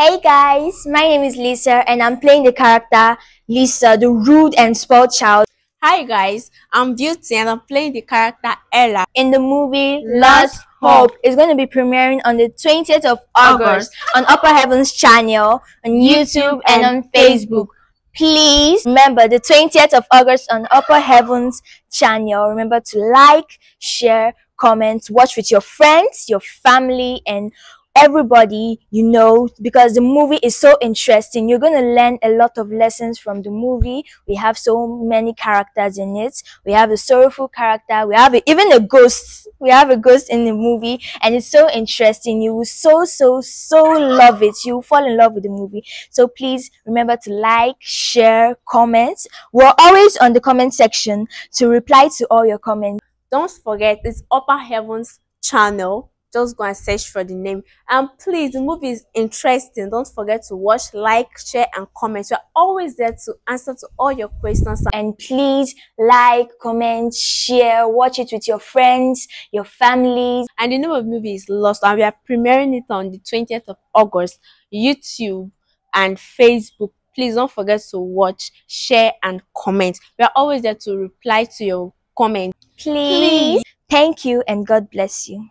Hey guys, my name is Lisa and I'm playing the character Lisa, the rude and spoiled child Hi guys, I'm Beauty and I'm playing the character Ella. in the movie Lost Hope. It's going to be premiering on the 20th of August on Upper Heavens channel, on YouTube and on Facebook. Please remember the 20th of August on Upper Heavens channel. Remember to like, share, comment, watch with your friends, your family, and everybody you know because the movie is so interesting. You're going to learn a lot of lessons from the movie. We have so many characters in it. We have a sorrowful character. We have a, even a ghost. We have a ghost in the movie and it's so interesting. You will so so so love it. You will fall in love with the movie. So please remember to like share comment. We're always on the comment section to reply to all your comments. Don't forget, it's Upper Heavens channel. Just go and search for the name. And please, the movie is interesting. Don't forget to watch, like, share, and comment. We're always there to answer to all your questions. and please like comment share watch it with your friends your families And the name of the movie is Lost, and we are premiering it on the 20th of August, YouTube and Facebook. Please don't forget to watch, share, and comment. We are always there to reply to your comments. please thank you and god bless you